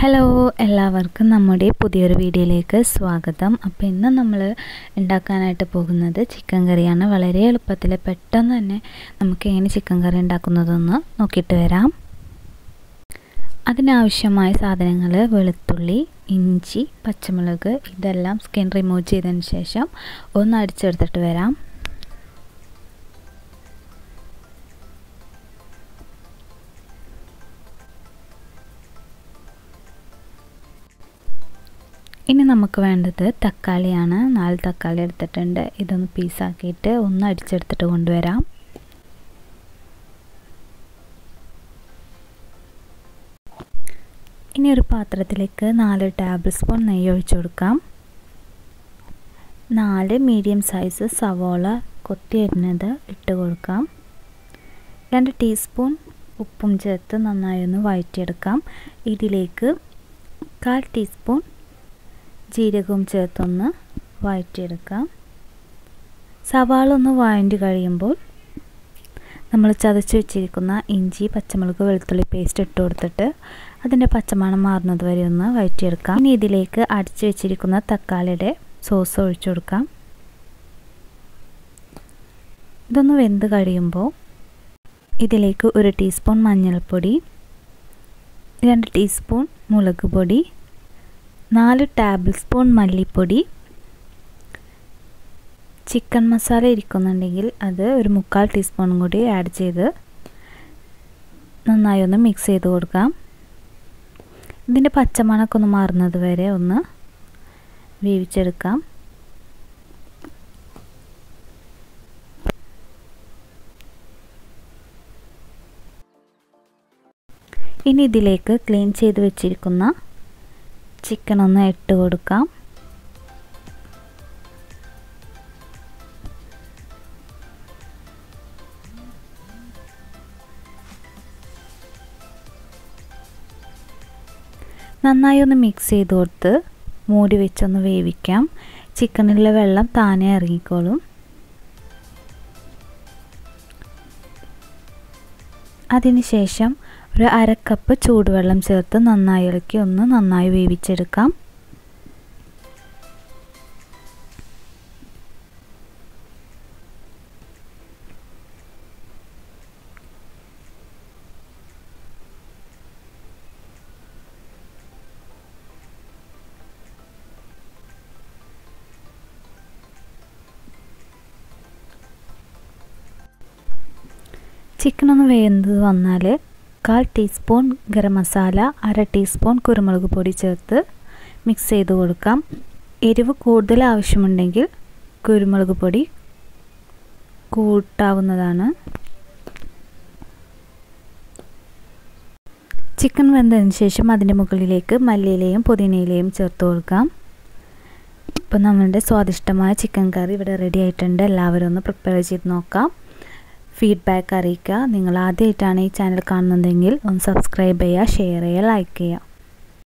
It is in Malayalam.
ഹലോ എല്ലാവർക്കും നമ്മുടെ പുതിയൊരു വീഡിയോയിലേക്ക് സ്വാഗതം. അപ്പോൾ ഇന്ന് നമ്മൾ ഉണ്ടാക്കാനായിട്ട് പോകുന്നത് ചിക്കൻ കറിയാണ്. വളരെ എളുപ്പത്തിൽ പെട്ടെന്ന് തന്നെ നമുക്ക് എങ്ങനെ ചിക്കൻ കറി ഉണ്ടാക്കുന്നതെന്ന് നോക്കിയിട്ട് വരാം. അതിനാവശ്യമായ സാധനങ്ങൾ വെളുത്തുള്ളി ഇഞ്ചി പച്ചമുളക് ഇതെല്ലാം സ്കിൻ റിമൂവ് ചെയ്തതിന് ശേഷം ഒന്ന് അടിച്ചെടുത്തിട്ട് വരാം. ഇനി നമുക്ക് വേണ്ടത് തക്കാളിയാണ്. നാല് തക്കാളി എടുത്തിട്ടുണ്ട്. ഇതൊന്ന് പീസാക്കിയിട്ട് ഒന്ന് അടിച്ചെടുത്തിട്ട് കൊണ്ടുവരാം. ഇനി ഒരു പാത്രത്തിലേക്ക് നാല് ടേബിൾ സ്പൂൺ നെയ്യ് ഒഴിച്ചു കൊടുക്കാം. നാല് മീഡിയം സൈസ് സവോള കൊത്തി അരിഞ്ഞത് ഇട്ട് കൊടുക്കാം. രണ്ട് ടീസ്പൂൺ ഉപ്പും ചേർത്ത് നന്നായി ഒന്ന് വഴറ്റിയെടുക്കാം. ഇതിലേക്ക് കാൽ ടീസ്പൂൺ ജീരകവും ചേർത്തൊന്ന് വഴറ്റിയെടുക്കാം. സവാള ഒന്ന് വഴണ്ടി കഴിയുമ്പോൾ നമ്മൾ ചതച്ച് വെച്ചിരിക്കുന്ന ഇഞ്ചി പച്ചമുളക് വെളുത്തുള്ളി പേസ്റ്റ് ഇട്ട് കൊടുത്തിട്ട് അതിന്റെ പച്ചമണം മാറുന്നത് വരെ ഒന്ന് വഴറ്റിയെടുക്കാം. ഇനി ഇതിലേക്ക് അടിച്ചു വെച്ചിരിക്കുന്ന തക്കാളിയുടെ സോസ് ഒഴിച്ചു കൊടുക്കാം. ഇതൊന്ന് വെന്ത് കഴിയുമ്പോൾ ഇതിലേക്ക് ഒരു ടീസ്പൂൺ മഞ്ഞൾപ്പൊടി രണ്ട് ടീസ്പൂൺ മുളക് പൊടി നാല് ടേബിൾ സ്പൂൺ മല്ലിപ്പൊടി. ചിക്കൻ മസാല ഇരിക്കുന്നുണ്ടെങ്കിൽ അത് ഒരു മുക്കാൽ ടീസ്പൂണും കൂടി ആഡ് ചെയ്ത് നന്നായി ഒന്ന് മിക്സ് ചെയ്ത് കൊടുക്കാം. ഇതിന്റെ പച്ചമണമൊക്കെ ഒന്ന് മാറുന്നത് വരെ ഒന്ന് വേവിച്ചെടുക്കാം. ഇനി ഇതിലേക്ക് ക്ലീൻ ചെയ്ത് വെച്ചിരിക്കുന്ന ചിക്കൻ ഒന്ന് ഇട്ട് കൊടുക്കാം. നന്നായി ഒന്ന് മിക്സ് ചെയ്ത് കൊടുത്ത് മൂടി വെച്ചൊന്ന് വേവിക്കാം. ചിക്കനിലെ വെള്ളം താനെ ഇറങ്ങിക്കോളും. അതിനുശേഷം ഒരു അര കപ്പ് ചൂടുവെള്ളം ചേർത്ത് നന്നായി ഇളക്കി ഒന്ന് നന്നായി വേവിച്ചെടുക്കാം. ചിക്കൻ ഒന്ന് വന്നാൽ കാൽ ടീസ്പൂൺ ഗരം മസാല അര ടീസ്പൂൺ കുരുമുളക് പൊടി ചേർത്ത് മിക്സ് ചെയ്ത് കൊടുക്കാം. എരിവ് കൂടുതൽ ആവശ്യമുണ്ടെങ്കിൽ കുരുമുളക് പൊടി കൂട്ടാവുന്നതാണ്. ചിക്കൻ വെന്തതിന് ശേഷം അതിന്റെ മുകളിലേക്ക് മല്ലിയിലയും പുതിനയിലയും ചേർത്ത് കൊടുക്കാം. ഇപ്പം നമ്മളുടെ സ്വാദിഷ്ടമായ ചിക്കൻ കറി ഇവിടെ റെഡി ആയിട്ടുണ്ട്. എല്ലാവരും ഒന്ന് പ്രിപ്പയർ ചെയ്ത് നോക്കാം. ഫീഡ്ബാക്ക് അറിയിക്കുക. നിങ്ങൾ ആദ്യമായിട്ടാണ് ഈ ചാനൽ കാണുന്നതെങ്കിൽ ഒന്ന് സബ്സ്ക്രൈബ് ചെയ്യുക ഷെയർ ചെയ്യുക ലൈക്ക് ചെയ്യുക.